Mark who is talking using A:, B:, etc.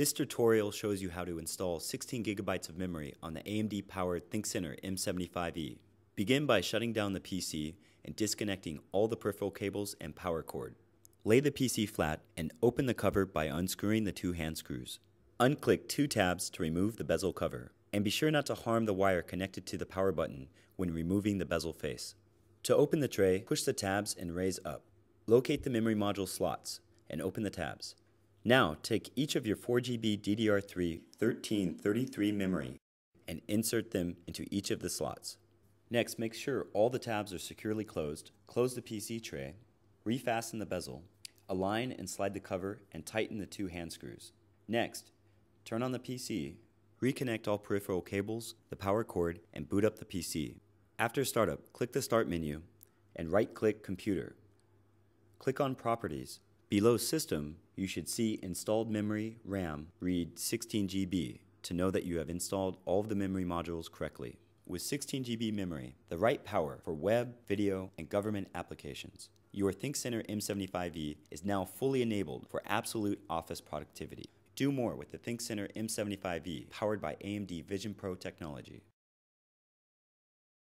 A: This tutorial shows you how to install 16 gigabytes of memory on the AMD-powered ThinkCentre M75E. Begin by shutting down the PC and disconnecting all the peripheral cables and power cord. Lay the PC flat and open the cover by unscrewing the two hand screws. Unclick two tabs to remove the bezel cover, and be sure not to harm the wire connected to the power button when removing the bezel face. To open the tray, push the tabs and raise up. Locate the memory module slots and open the tabs. Now, take each of your 4GB DDR3 1333 memory and insert them into each of the slots. Next, make sure all the tabs are securely closed, close the PC tray, refasten the bezel, align and slide the cover, and tighten the two hand screws. Next, turn on the PC, reconnect all peripheral cables, the power cord, and boot up the PC. After startup, click the Start menu and right-click Computer. Click on Properties. Below System, you should see Installed Memory RAM read 16 GB to know that you have installed all of the memory modules correctly. With 16 GB memory, the right power for web, video, and government applications, your ThinkCentre M75E is now fully enabled for absolute office productivity. Do more with the ThinkCentre M75E powered by AMD Vision Pro technology.